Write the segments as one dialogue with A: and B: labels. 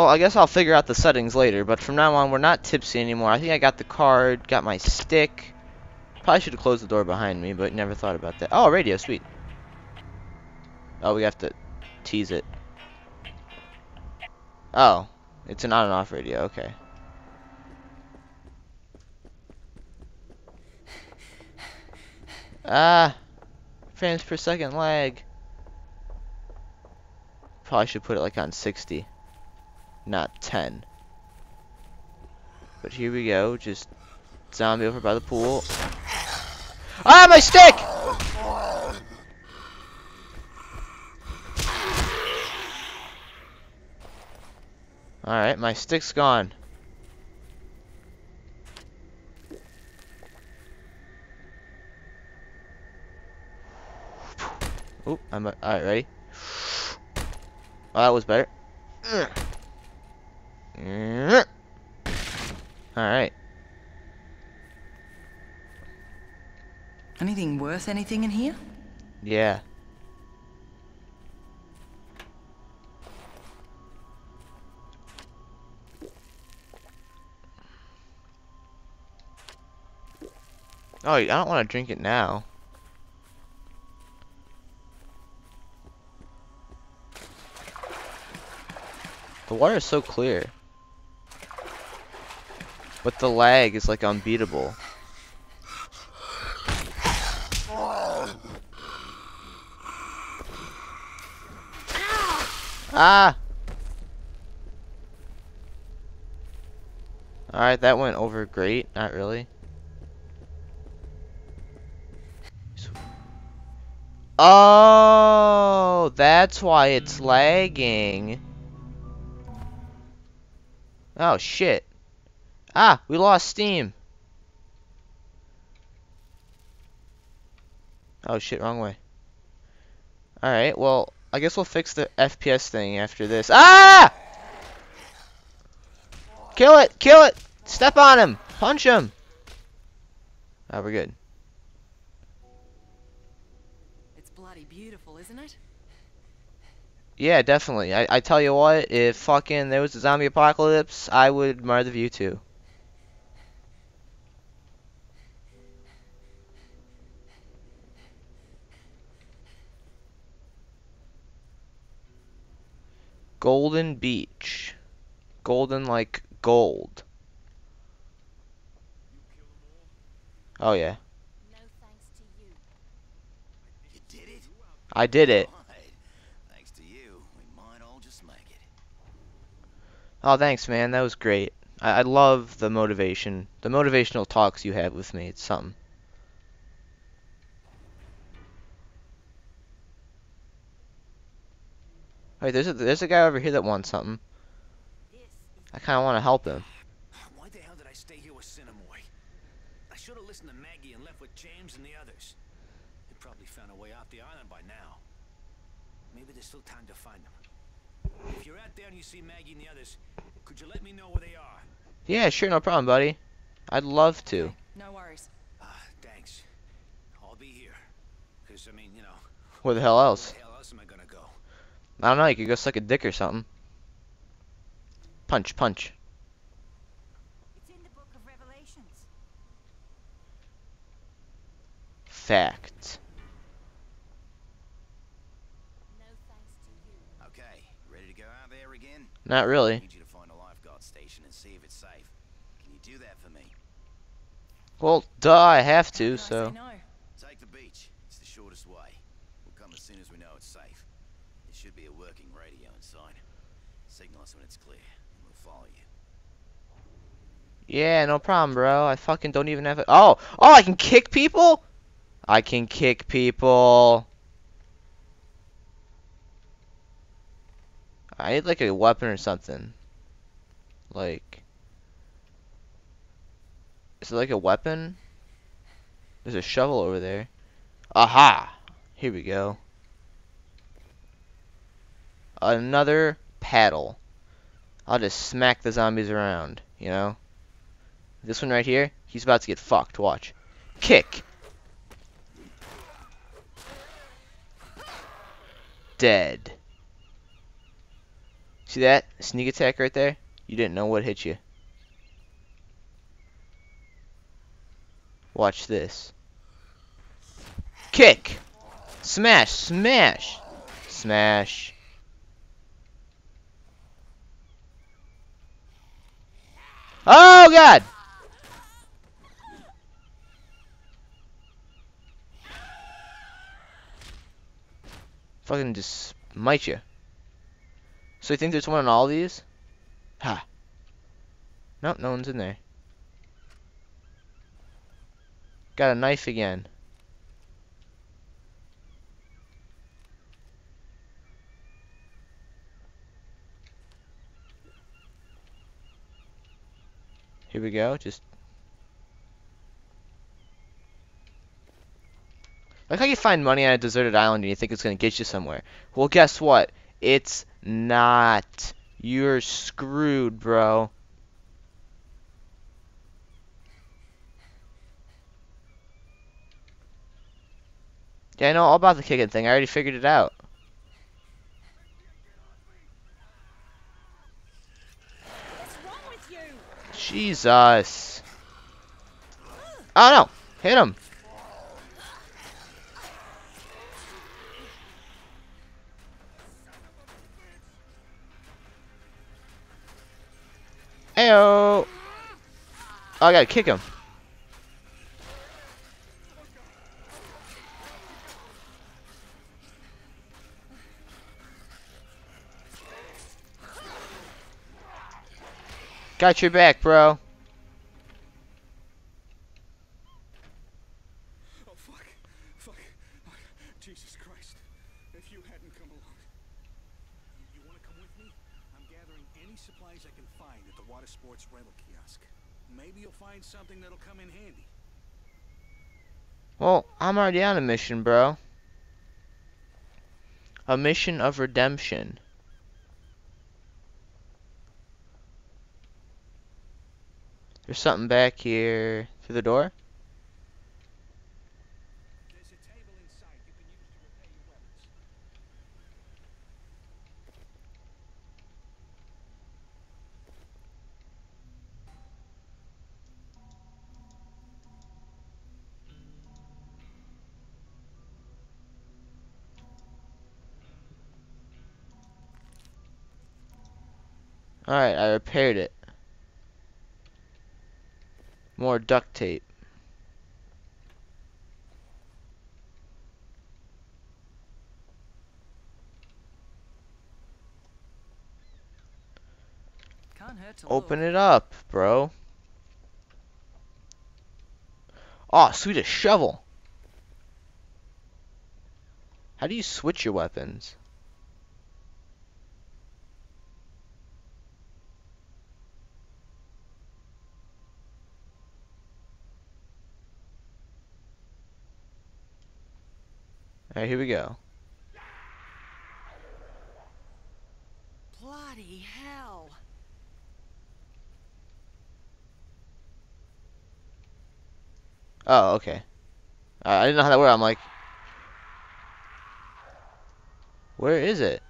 A: Well, I guess I'll figure out the settings later, but from now on, we're not tipsy anymore. I think I got the card, got my stick. Probably should have closed the door behind me, but never thought about that. Oh, radio, sweet. Oh, we have to tease it. Oh, it's an on and off radio, okay. Ah, frames per second lag. Probably should put it like on 60, not 10. But here we go, just zombie over by the pool. Ah, my stick! Alright, my stick's gone. Oop, I'm alright, ready? Oh, that was better. Mm-hmm. Alright.
B: Anything worth anything in here?
A: Yeah. Oh, I don't want to drink it now. The water is so clear. But the lag is like unbeatable. Ah! Alright, that went over great. Not really. Oh, that's why it's lagging. Oh, shit. Ah, we lost steam. Oh, shit, wrong way. Alright, well, I guess we'll fix the FPS thing after this. Ah! Kill it! Kill it! Step on him! Punch him! Oh, we're good.
B: It's bloody beautiful, isn't it?
A: Yeah, definitely. I, I tell you what, if fucking there was a zombie apocalypse, I would admire the view too. Golden Beach. Golden like gold. Oh yeah.
C: No thanks to you.
D: You did it?
A: I did it.
D: Thanks to you, we might all just make it.
A: Oh, thanks, man. That was great. I, I love the motivation, the motivational talks you have with me. It's something. Wait, there's a there's a guy over here that wants something. I kind of want to help him.
D: Why the hell did I stay here with Sinamoi? I should have listened to Maggie and left with James and the others. They probably found a way off the island by now. Maybe there's still time to find them. If you're out there and you see Maggie and the others, could you let me know where they are?
A: Yeah, sure, no problem, buddy. I'd love to.
B: Okay, no worries.
D: Ah, thanks. I'll be here. Cause I mean, you know,
A: Where the hell else?
D: the hell else am I gonna go?
A: I don't know. You could go suck a dick or something. Punch, punch.
C: it's in the book of Revelations.
A: Fact.
C: No thanks to you.
D: Okay, ready to go out there again?
A: Not
D: I
A: really.
D: need you to find a lifeguard station and see if it's safe. Can you do that for me?
A: Well, duh, I have to,
B: can I
A: so.
B: say no?
D: Take the beach. It's the shortest way. We'll come as soon as we know it's safe. There should be a working radio inside. Signal us when it's clear, and we'll follow you.
A: Yeah, no problem, bro. I fucking don't even have it. Oh, oh, I can kick people? I can kick people. I need like a weapon or something. Like, is it like a weapon? There's a shovel over there. Aha! Here we go. Another paddle. I'll just smack the zombies around, you know? This one right here, he's about to get fucked. Watch. Kick. Dead. See that? Sneak attack right there? You didn't know what hit you. Watch this. Kick! Smash! Smash! Smash. Oh god! Fucking just smite you. So you think there's one on all these? Ha. Nope, no one's in there. Got a knife again. Here we go, just... Like how you find money on a deserted island and you think it's gonna get you somewhere. Well, guess what? It's not. You're screwed, bro. Yeah, I know all about the kicking thing. I already figured it out. Jesus. Oh no! Hit him! Oh, I gotta kick him. Got your back, bro.
E: Oh, fuck. Fuck. Oh, Jesus Christ. If you hadn't come along. You, want to come with me? I'm gathering any supplies I can find at the water sports rental kiosk. Maybe you'll find something that'll come in handy.
A: Well, I'm already on a mission, bro. A mission of redemption. There's something back here. Through the door? Alright, I repaired it. More duct tape.
B: Can't hurt to
A: Open it up, bro. Oh, sweet, a shovel. How do you switch your weapons? Alright, here we go.
B: Bloody hell.
A: Oh, okay. Uh, I didn't know how that worked. I'm like, where is it?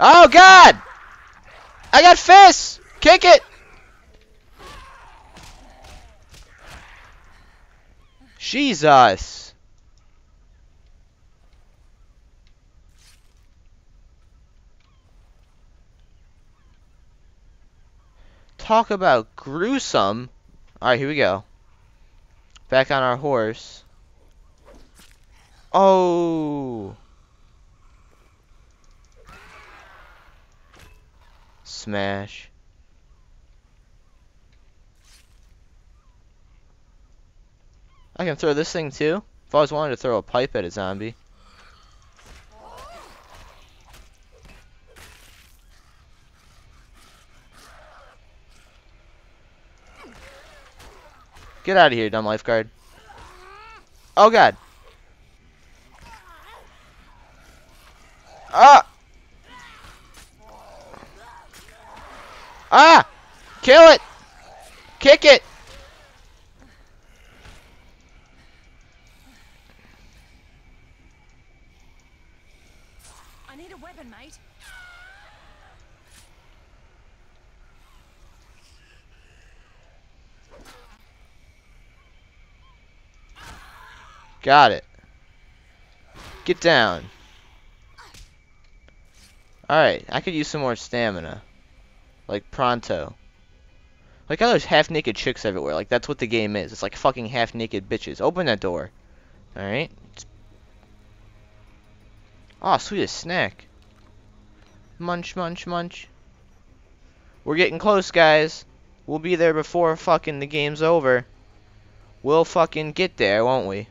A: Oh God! I got fists. Kick it. Jesus. Talk about gruesome. Alright, here we go. Back on our horse. Oh. Smash. I can throw this thing too. If I was wanting to throw a pipe at a zombie. Get out of here, dumb lifeguard. Oh god. Ah! Ah! Kill it! Kick it!
C: need a weapon, mate.
A: Got it. Get down. Alright, I could use some more stamina. Like pronto. Like how there's half naked chicks everywhere. Like that's what the game is. It's like fucking half naked bitches. Open that door. Alright. Oh, sweet a snack. Munch, munch, munch. We're getting close, guys. We'll be there before fucking the game's over. We'll fucking get there, won't we?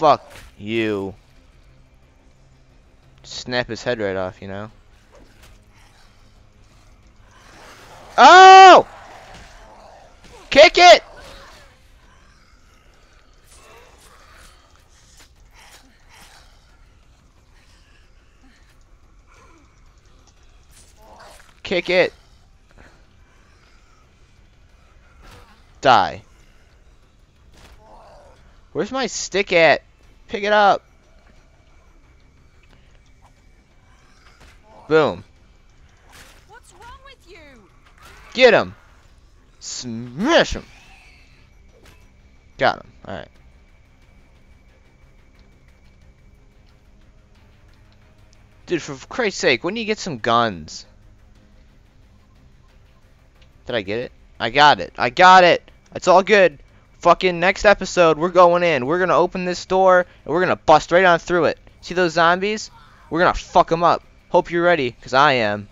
A: Fuck you. Snap his head right off, you know? Oh! Kick it! Kick it. Die. Where's my stick at? Pick it up. Boom.
C: What's wrong with you?
A: Get him. Smash him. Got him. Alright. Dude, for Christ's sake, when do you get some guns? Did I get it? I got it. I got it. It's all good. Fucking next episode, we're going in. We're gonna open this door, and we're gonna bust right on through it. See those zombies? We're gonna fuck them up. Hope you're ready, because I am.